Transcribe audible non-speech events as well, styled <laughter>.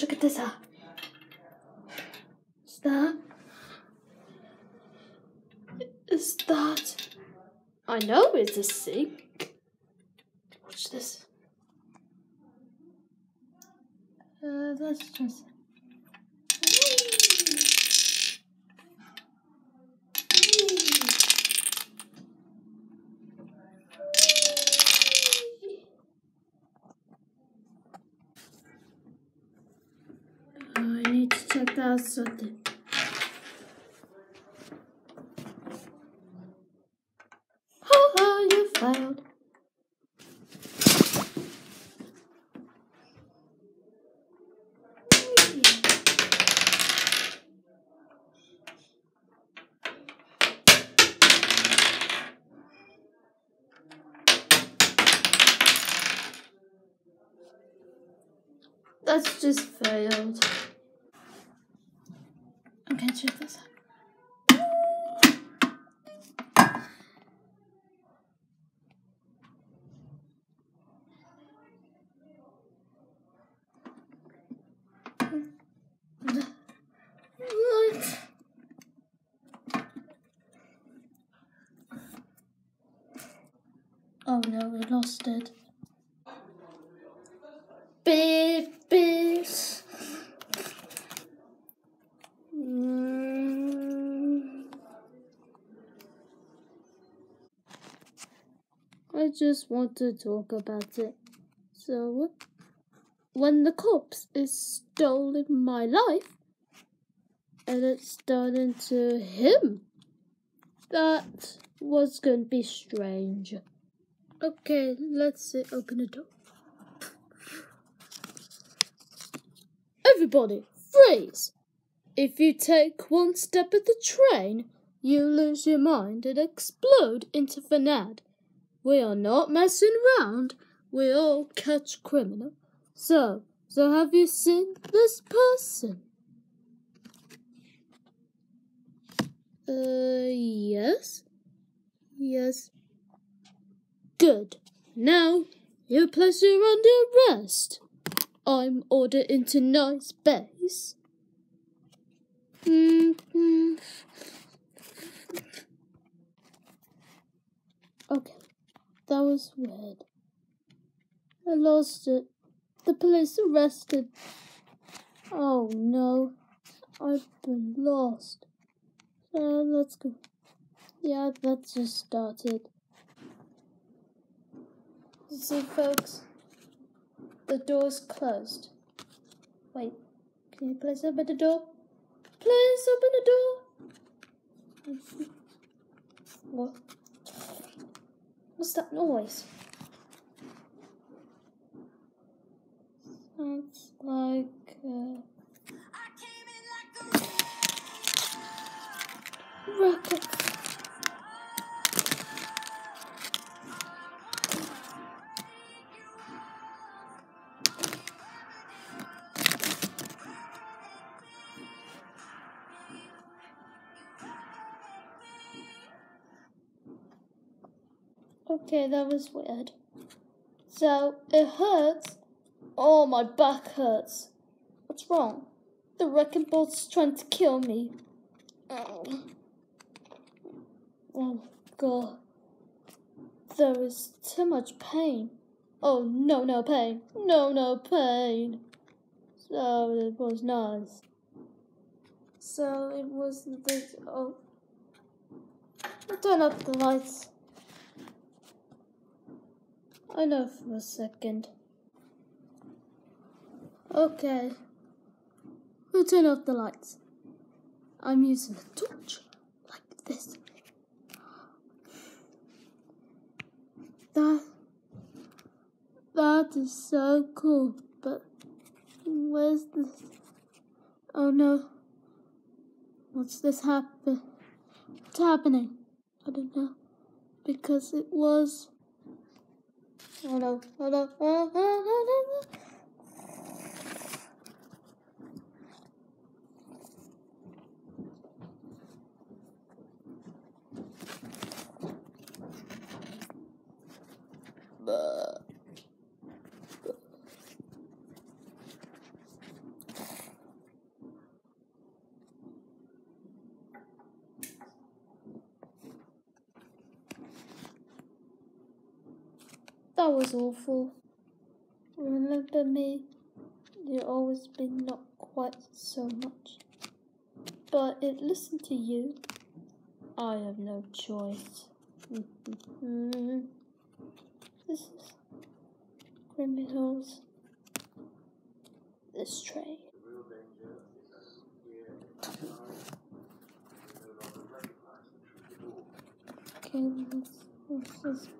Look at this out. Is that? Is that? I know it's a sink. Watch this. Uh, that's just. Oh, I ha, you failed. That's just failed. Okay, check this out. Oh no, we lost it. Babies. Mm. I just want to talk about it. So, when the corpse is stolen my life, and it's done into him, that was going to be strange. Okay, let's see. Open the door. Everybody, freeze! If you take one step at the train, you lose your mind and explode into Fanad. We are not messing around. We all catch criminal. So, so have you seen this person? Uh, yes. Yes. Good. Now, you place you under arrest. I'm ordered into nice base. Mm-hmm. Okay, that was weird. I lost it. The police arrested. Oh no, I've been lost. Uh, let's go. Yeah, that just started. You see, folks, the door's closed. Wait, can you please open the door? Please open the door. <laughs> What? What's that noise? Sounds like. Uh, Okay, that was weird. So it hurts. Oh, my back hurts. What's wrong? The wrecking ball's trying to kill me. Oh. Oh god. There is too much pain. Oh no no pain. No no pain. So it was nice. So it was this oh turn off the lights. I know for a second. Okay. We'll turn off the lights. I'm using a torch like this. That that is so cool, but where's this? Oh no! What's this happen? What's happening? I don't know because it was. Oh no! Oh no! Oh no! Oh no! Oh, no. That was awful. Remember me? You've always been not quite so much. But it listened to you. I have no choice. <laughs> this is criminals. This tray. Okay, let's, let's just